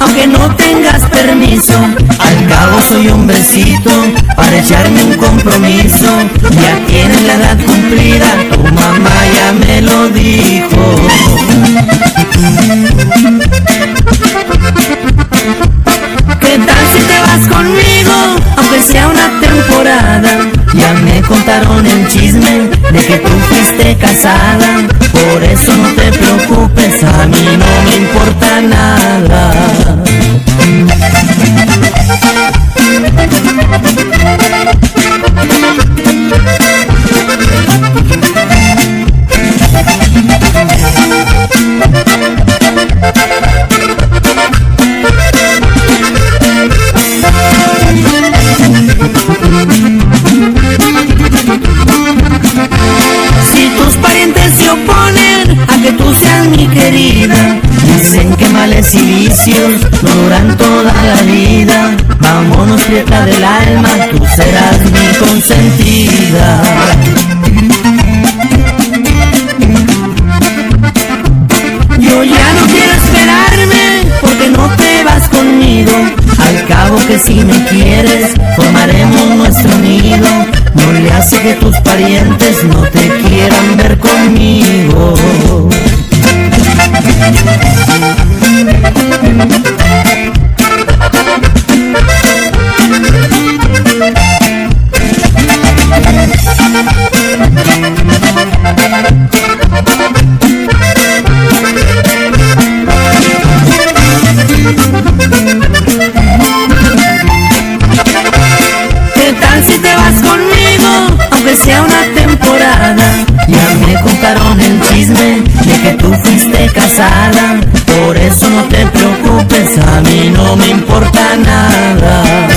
aunque no tengas permiso. Al cabo soy hombrecito para echarme un compromiso. Ya tienes la edad cumplida, tu mamá ya me lo dijo. ¿Qué tal si te vas conmigo, aunque sea una temporada? Ya me contaron el chisme de que tú fuiste casada, por eso no te preocupes duran toda la vida. Vámonos prieta del alma, tú serás mi consentida. Yo ya no quiero esperarme porque no te vas conmigo. Al cabo que si me quieres, formaremos nuestro nido. No le hace que tus parientes no te quieran ver conmigo. Chisme de que tú fuiste casada, por eso no te preocupes, a mí no me importa nada.